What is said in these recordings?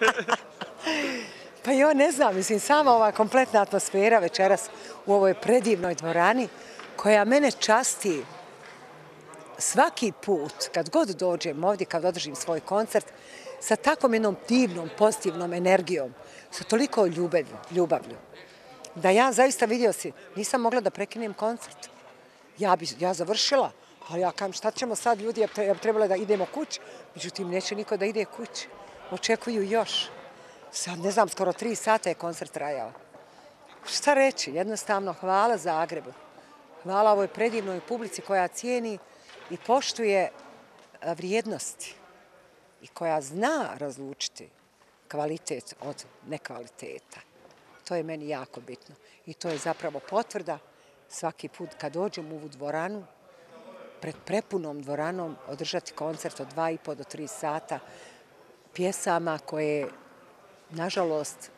Pa jo, ne znam, mislim, sama ova kompletna atmosfera večeras u ovoj predivnoj dvorani, koja mene časti svaki put, kad god dođem ovdje, kad održim svoj koncert, sa takvom jednom divnom, pozitivnom energijom, sa toliko ljubavlju, da ja zaista vidio si, nisam mogla da prekinem koncert. Ja bi ja završila, ali ja kam šta ćemo sad ljudi, ja bi trebala da idemo kući, međutim neće niko da ide kući. Očekuju još. Sad ne znam, skoro tri sata je koncert trajao. Šta reći? Jednostavno, hvala Zagrebu. Hvala ovoj predivnoj publici koja cijeni i poštuje e, vrijednosti i koja zna razlučiti kvalitet od nekvaliteta. To je meni jako bitno. I to je zapravo potvrda svaki put kad dođem u ovu dvoranu, pred prepunom dvoranom održati koncert od dva i po do tri sata pjesama koje, nažalost,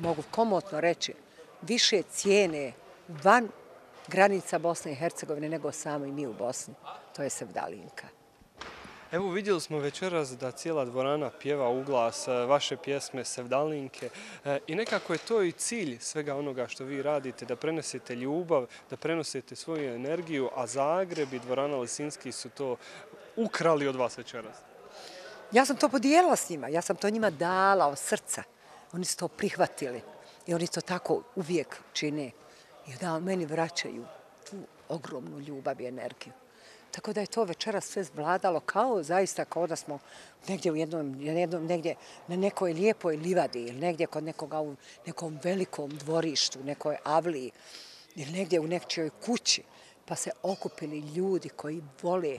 mogu komotno reći, više cijene van granica Bosne i Hercegovine nego samo i mi u Bosni. To je Sevdalinka. Evo vidjeli smo večeras da cijela dvorana pjeva u glas e, vaše pjesme Sevdalinke e, i nekako je to i cilj svega onoga što vi radite, da prenesete ljubav, da prenosite svoju energiju, a Zagreb i dvorana Lesinski su to ukrali od vas večeras. Ja sam to podijelila s njima, ja sam to njima dala od srca. Oni su to prihvatili i oni to tako uvijek čine i da meni vraćaju tu ogromnu ljubav i energiju. Tako da je to večera sve zvladalo kao zaista kao da smo negdje u jednom, jednom negdje na nekoj lijepoj livadi ili negdje kod nekoga u nekom velikom dvorištu, nekoj avliji ili negdje u nekčijoj kući pa se okupili ljudi koji vole.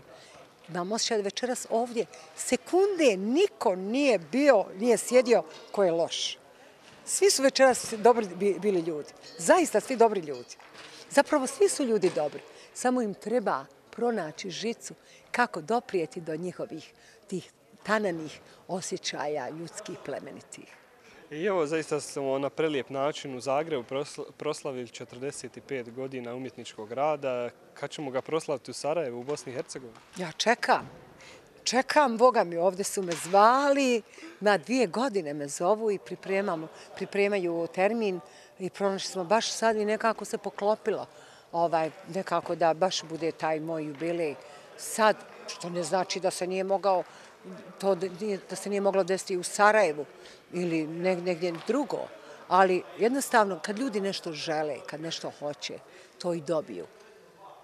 Imam osjećaj da večeras ovdje sekunde niko nije bio, nije sjedio ko je loš. Svi su večeras dobri bili ljudi. Zaista svi dobri ljudi. Zapravo svi su ljudi dobri. Samo im treba pronaći žicu kako doprijeti do njihovih tih tananih osjećaja ljudskih plemenitih. I evo, zaista smo na prelijep način u Zagrebu proslavili 45 godina umjetničkog rada. Kad ćemo ga proslaviti u Sarajevu, u Bosni i Hercegovini? Ja čekam. Čekam, Boga mi, ovdje su me zvali. Na dvije godine me zovu i pripremaju termin. I pronašli smo baš sad i nekako se poklopilo ovaj, nekako da baš bude taj moj jubilej sad, što ne znači da se nije mogao to da se nije moglo desiti u Sarajevu ili negdje drugo, ali jednostavno kad ljudi nešto žele, kad nešto hoće, to i dobiju.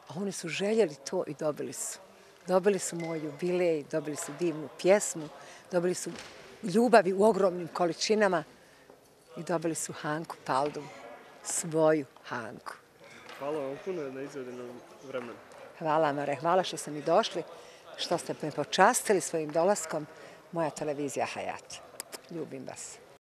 A oni su željeli to i dobili su. Dobili su moj jubilej, dobili su divnu pjesmu, dobili su ljubavi u ogromnim količinama i dobili su Hanku Paldu, svoju Hanku. Hvala vam puno na izvedenom vremenu. Hvala, Mare. Hvala što ste mi došli, što ste me počastili svojim dolaskom. Moja televizija Hayat. Ljubim vas.